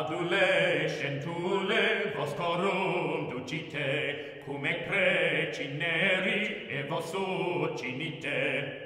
adule scentule vos corum ducite, cum ec preci neri e vos ucinite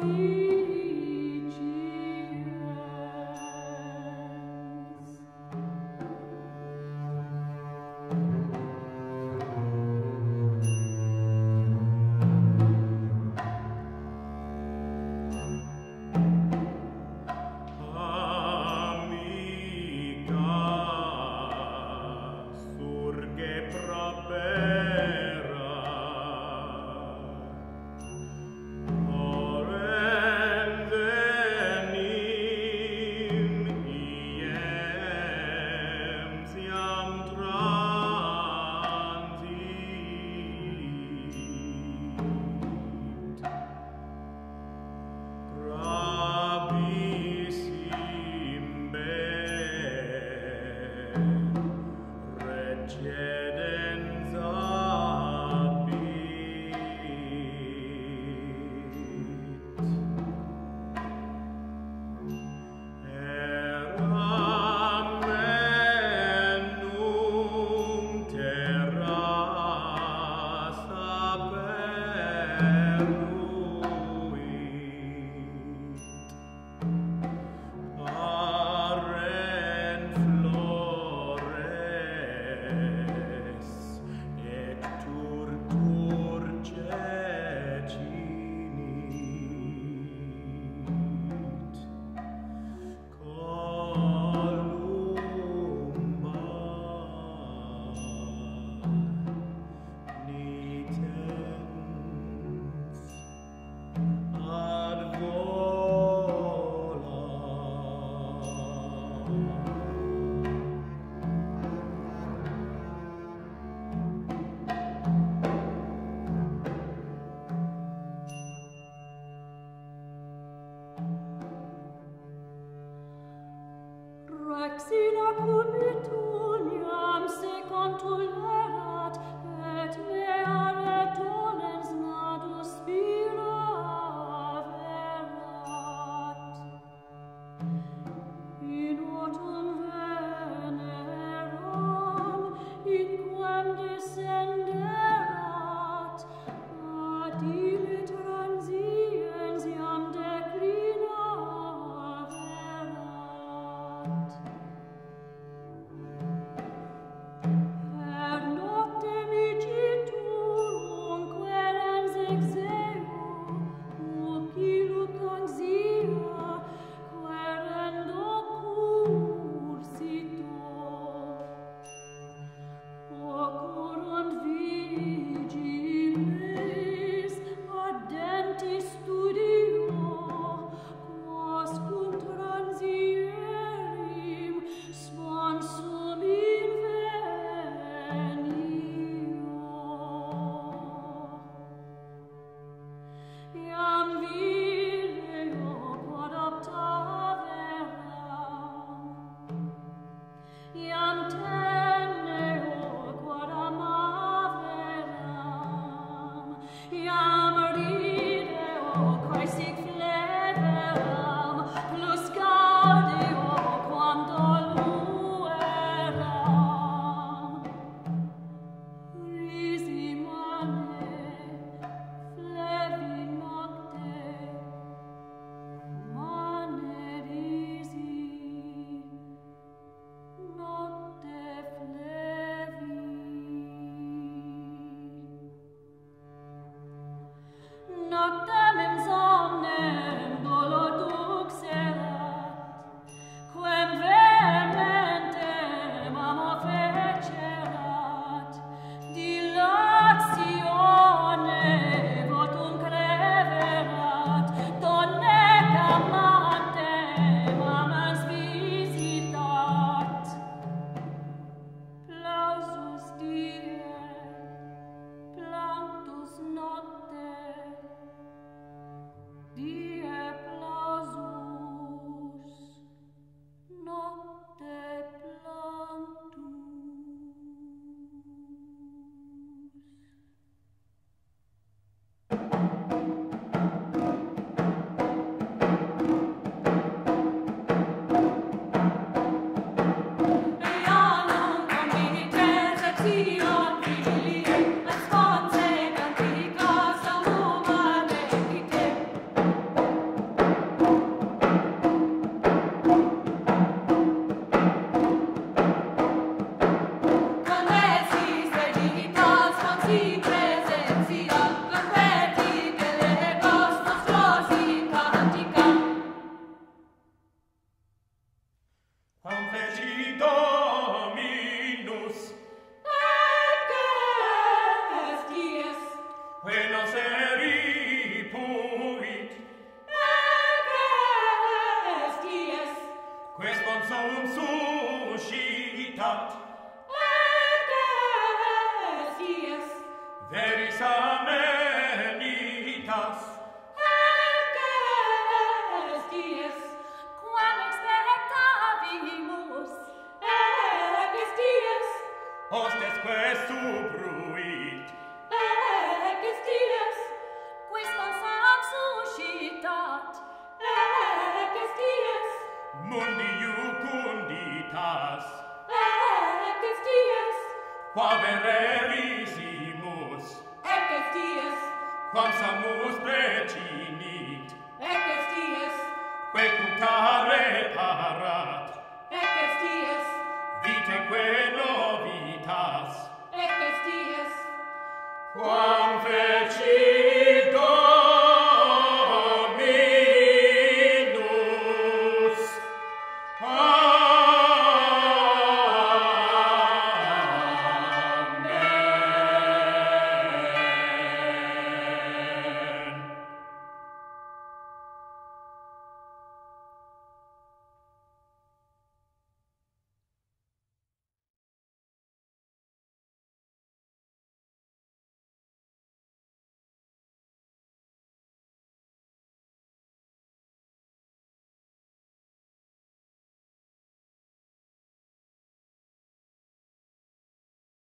Spirit. vexilla cubituniam secantulae Sansum suscitat. Et esies. Veris amenitas. Et esties. Quam expectavimus. Et esties. Hostesque subruit. Et esties. Quisquam sansum suscitat. Et esties. Mundi veritas et ex dies. Quam verisimus et ex dies. Quam samus precinit. Et ex dies. Quae cucare parat. Et ex dies. Vite quae novitas et ex dies. Quam fecit.